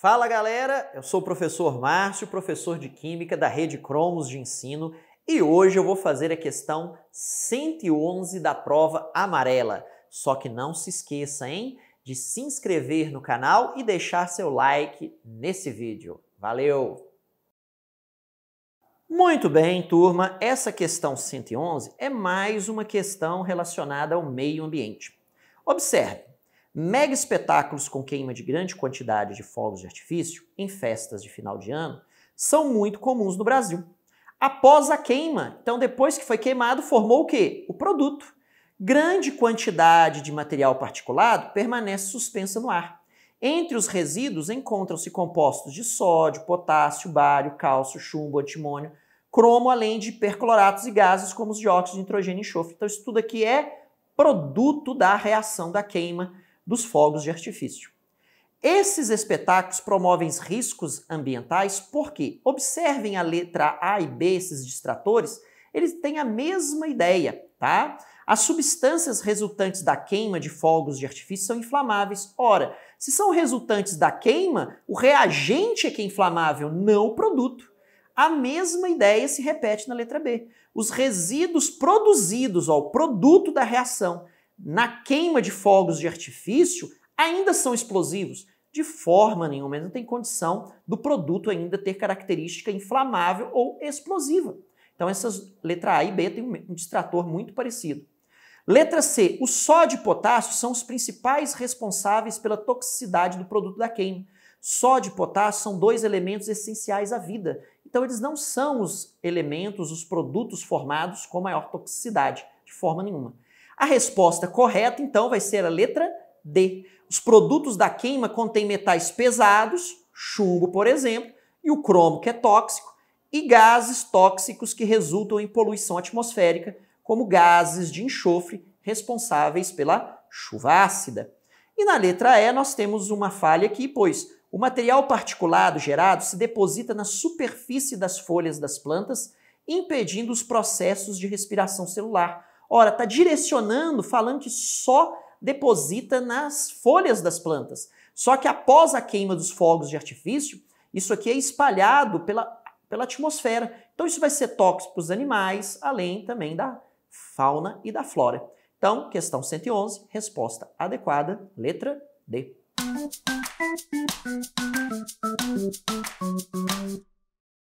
Fala galera, eu sou o professor Márcio, professor de Química da Rede Cromos de Ensino e hoje eu vou fazer a questão 111 da prova amarela. Só que não se esqueça, hein, de se inscrever no canal e deixar seu like nesse vídeo. Valeu! Muito bem, turma, essa questão 111 é mais uma questão relacionada ao meio ambiente. Observe, mega espetáculos com queima de grande quantidade de fogos de artifício em festas de final de ano são muito comuns no Brasil. Após a queima, então depois que foi queimado, formou o quê? O produto. Grande quantidade de material particulado permanece suspensa no ar. Entre os resíduos encontram-se compostos de sódio, potássio, bário, cálcio, chumbo, antimônio, cromo, além de percloratos e gases como os dióxidos de nitrogênio e enxofre. Então isso tudo aqui é produto da reação da queima dos fogos de artifício. Esses espetáculos promovem riscos ambientais porque, observem a letra A e B, esses distratores, eles têm a mesma ideia, tá? As substâncias resultantes da queima de fogos de artifício são inflamáveis. Ora, se são resultantes da queima, o reagente é que é inflamável, não o produto. A mesma ideia se repete na letra B. Os resíduos produzidos, ó, o produto da reação, na queima de fogos de artifício, ainda são explosivos. De forma nenhuma, não tem condição do produto ainda ter característica inflamável ou explosiva. Então, essas letra A e B têm um distrator muito parecido. Letra C. O sódio e potássio são os principais responsáveis pela toxicidade do produto da queima. Sódio e potássio são dois elementos essenciais à vida. Então, eles não são os elementos, os produtos formados com maior toxicidade, de forma nenhuma. A resposta correta, então, vai ser a letra D. Os produtos da queima contêm metais pesados, chumbo, por exemplo, e o cromo, que é tóxico, e gases tóxicos que resultam em poluição atmosférica, como gases de enxofre responsáveis pela chuva ácida. E na letra E nós temos uma falha aqui, pois o material particulado gerado se deposita na superfície das folhas das plantas, impedindo os processos de respiração celular. Ora, está direcionando, falando que só deposita nas folhas das plantas. Só que após a queima dos fogos de artifício, isso aqui é espalhado pela, pela atmosfera. Então isso vai ser tóxico para os animais, além também da fauna e da flora. Então, questão 111, resposta adequada, letra D. Thank you.